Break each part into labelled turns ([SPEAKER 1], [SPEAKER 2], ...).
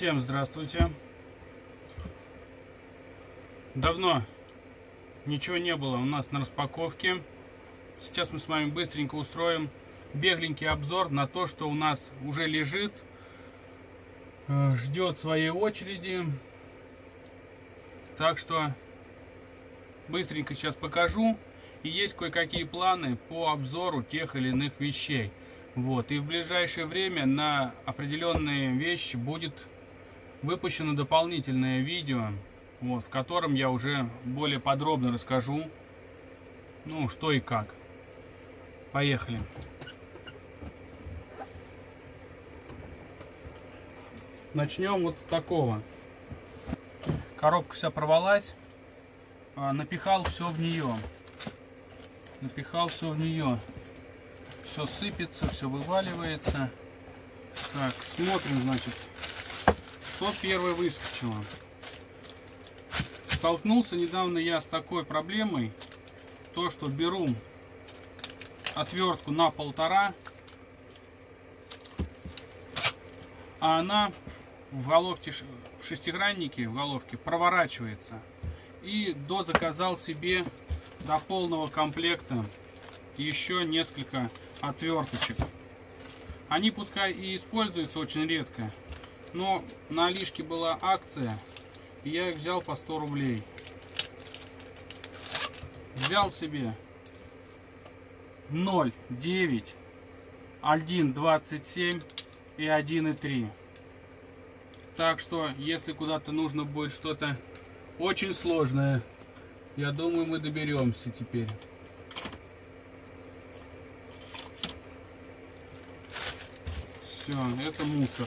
[SPEAKER 1] Всем здравствуйте. Давно ничего не было у нас на распаковке. Сейчас мы с вами быстренько устроим бегленький обзор на то, что у нас уже лежит, э, ждет своей очереди. Так что быстренько сейчас покажу. И есть кое-какие планы по обзору тех или иных вещей. Вот. И в ближайшее время на определенные вещи будет выпущено дополнительное видео, вот, в котором я уже более подробно расскажу, ну, что и как. Поехали. Начнем вот с такого. Коробка вся порвалась, а, напихал все в нее. Напихал все в нее все сыпется, все вываливается. Так, смотрим, значит, что первое выскочило. Столкнулся недавно я с такой проблемой, то, что беру отвертку на полтора, а она в головке, в шестиграннике, в головке проворачивается. И дозаказал себе до полного комплекта еще несколько отверточек. Они пускай и используются очень редко, но на Алишке была акция, и я их взял по 100 рублей. Взял себе 0,9, 1,27 и 1,3. Так что, если куда-то нужно будет что-то очень сложное, я думаю, мы доберемся теперь. Все, это мусор.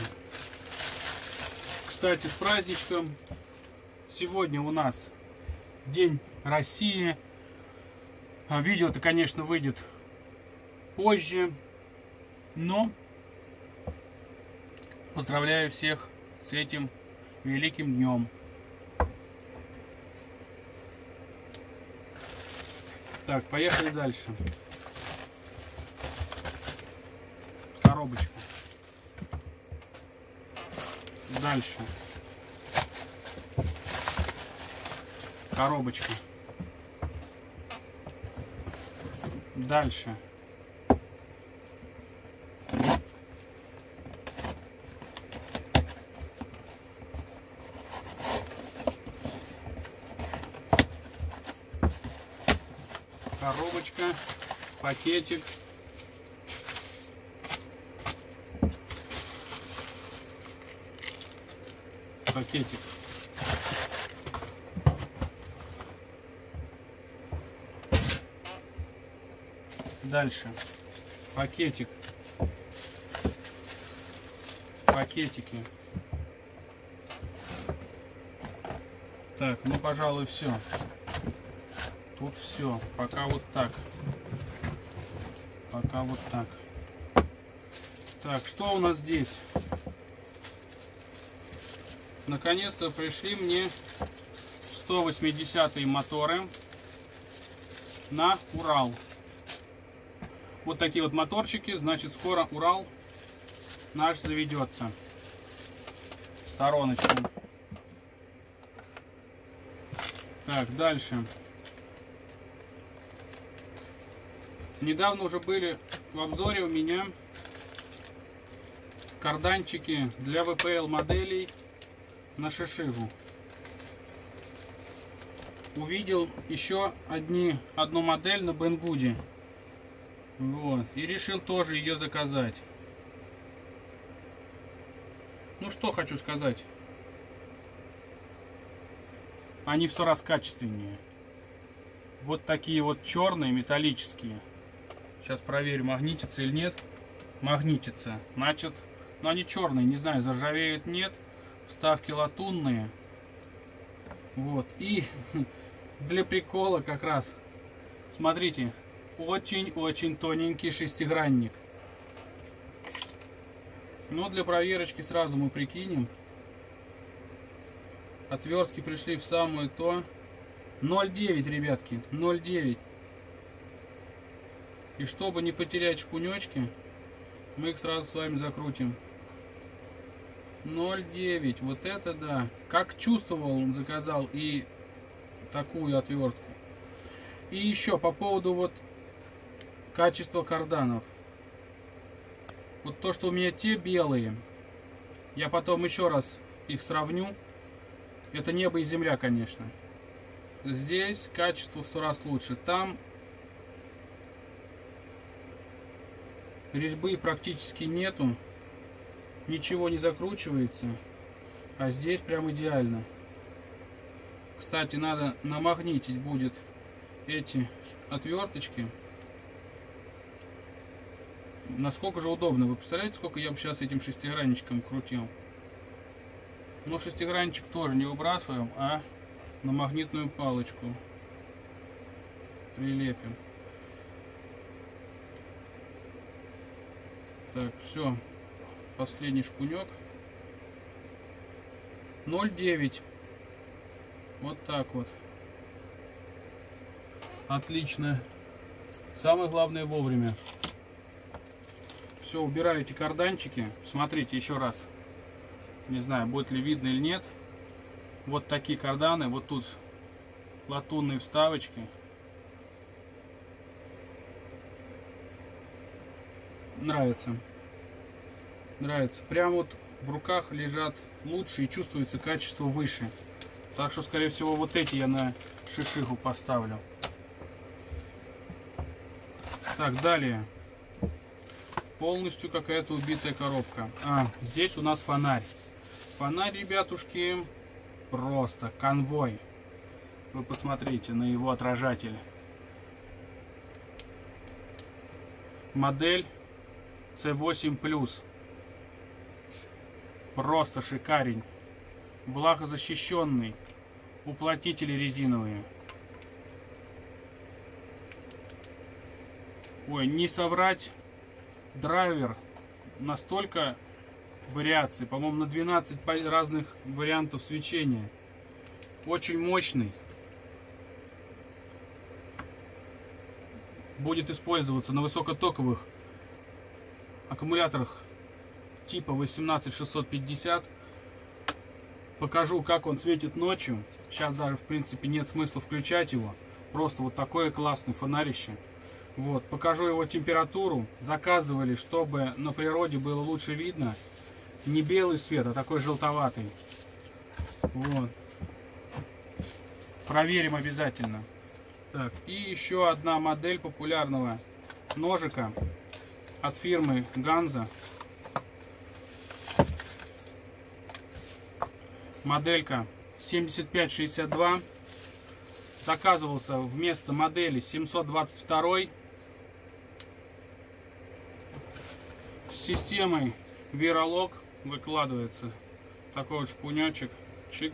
[SPEAKER 1] Кстати, с праздничком. Сегодня у нас День России. А видео-то, конечно, выйдет позже. Но поздравляю всех с этим великим днем. Так, поехали дальше. Коробочка. Дальше. Коробочка. Дальше. Коробочка, пакетик. Пакетик. Дальше. Пакетик. Пакетики. Так, ну, пожалуй, все. Тут все. Пока вот так. Пока вот так. Так, что у нас здесь? Наконец-то пришли мне 180 моторы на Урал. Вот такие вот моторчики, значит скоро Урал наш заведется. Стороночку. Так, дальше. Недавно уже были в обзоре у меня карданчики для VPL моделей на Шишигу. Увидел еще одни, одну модель на Бенгуде. Вот. И решил тоже ее заказать. Ну что хочу сказать. Они в сто раз качественнее. Вот такие вот черные, металлические. Сейчас проверю, магнитится или нет. Магнитится. Значит, но они черные, не знаю, заржавеют, нет вставки латунные. Вот. И для прикола как раз, смотрите, очень-очень тоненький шестигранник. Но для проверочки сразу мы прикинем. Отвертки пришли в самое то. 0,9, ребятки, 0,9. И чтобы не потерять шпунечки, мы их сразу с вами закрутим. 0,9. Вот это да. Как чувствовал, он заказал и такую отвертку. И еще по поводу вот качества карданов. Вот то, что у меня те белые, я потом еще раз их сравню. Это небо и земля, конечно. Здесь качество в сто раз лучше. Там резьбы практически нету. Ничего не закручивается. А здесь прям идеально. Кстати, надо намагнитить будет эти отверточки. Насколько же удобно. Вы представляете, сколько я бы сейчас этим шестигранничком крутил? Но шестигранничек тоже не выбрасываем, а на магнитную палочку прилепим. Так, все. Последний шпунек. 0,9. Вот так вот. Отлично. Самое главное вовремя. Все, убираю эти карданчики. Смотрите еще раз. Не знаю, будет ли видно или нет. Вот такие карданы. Вот тут латунные вставочки. Нравится. Нравится. Прям вот в руках лежат лучше и чувствуется качество выше. Так что, скорее всего, вот эти я на шишиху поставлю. Так, далее. Полностью какая-то убитая коробка. А, здесь у нас фонарь. Фонарь, ребятушки, просто конвой. Вы посмотрите на его отражатель. Модель C8+. Просто шикарень. Влагозащищенный. Уплотнители резиновые. Ой, не соврать, драйвер настолько вариаций, по-моему, на 12 разных вариантов свечения. Очень мощный. Будет использоваться на высокотоковых аккумуляторах типа 18650. Покажу, как он светит ночью. Сейчас даже, в принципе, нет смысла включать его. Просто вот такое классное фонарище. Вот, покажу его температуру. Заказывали, чтобы на природе было лучше видно. Не белый свет, а такой желтоватый. Вот. Проверим обязательно. Так, и еще одна модель популярного ножика от фирмы Ганза. Моделька 7562. Заказывался вместо модели 722 с системой Verolog выкладывается такой вот шпунечек чик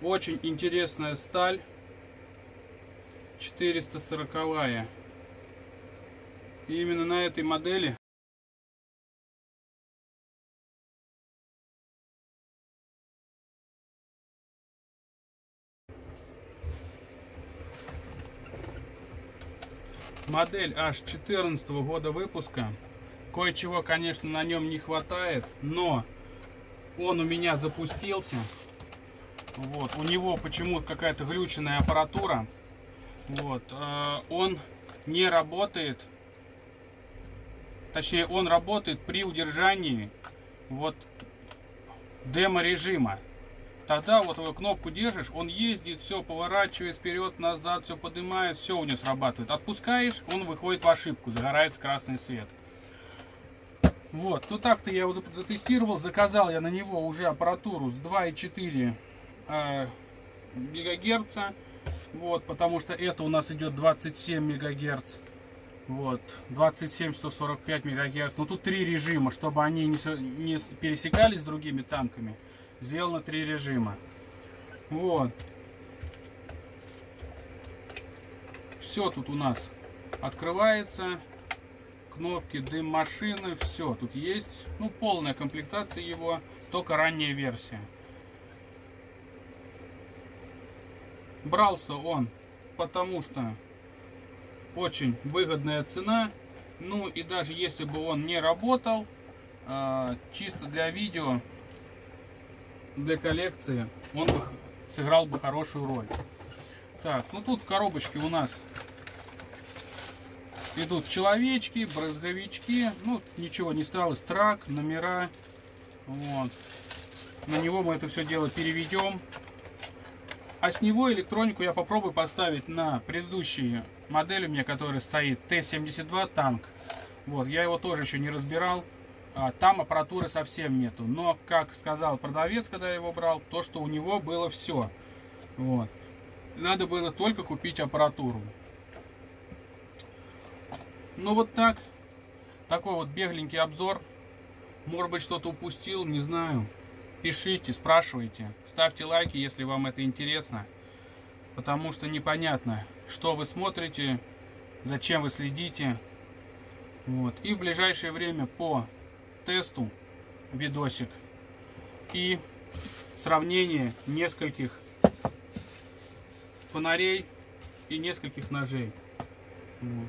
[SPEAKER 1] очень интересная сталь 440 -я. и именно на этой модели Модель аж 14 года выпуска. Кое-чего, конечно, на нем не хватает, но он у меня запустился. Вот, у него почему-то какая-то глюченная аппаратура. Вот, э, он не работает. Точнее, он работает при удержании вот демо режима. Тогда вот его кнопку держишь, он ездит, все поворачивает вперед, назад, все поднимает, все у него срабатывает. Отпускаешь, он выходит в ошибку, загорается красный свет. Вот, ну так-то я его затестировал, заказал я на него уже аппаратуру с 2,4 э, гигагерца. Вот, потому что это у нас идет 27 мегагерц. Вот, 27-145 мегагерц. Но тут три режима, чтобы они не, не пересекались с другими танками сделано три режима. Вот. Все тут у нас открывается. Кнопки, дым машины, все тут есть. Ну, полная комплектация его, только ранняя версия. Брался он, потому что очень выгодная цена. Ну и даже если бы он не работал, э, чисто для видео, для коллекции, он бы сыграл бы хорошую роль. Так, ну тут в коробочке у нас идут человечки, брызговички, ну ничего не осталось, трак, номера, вот. На него мы это все дело переведем. А с него электронику я попробую поставить на предыдущие модели у меня, который стоит Т-72 танк. Вот, я его тоже еще не разбирал. А, там аппаратуры совсем нету. Но, как сказал продавец, когда я его брал, то, что у него было все. Вот. Надо было только купить аппаратуру. Ну вот так. Такой вот бегленький обзор. Может быть что-то упустил, не знаю. Пишите, спрашивайте. Ставьте лайки, если вам это интересно. Потому что непонятно, что вы смотрите, зачем вы следите. Вот. И в ближайшее время по тесту видосик и сравнение нескольких фонарей и нескольких ножей. Вот.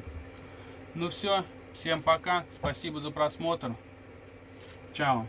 [SPEAKER 1] Ну все, всем пока, спасибо за просмотр. Чао.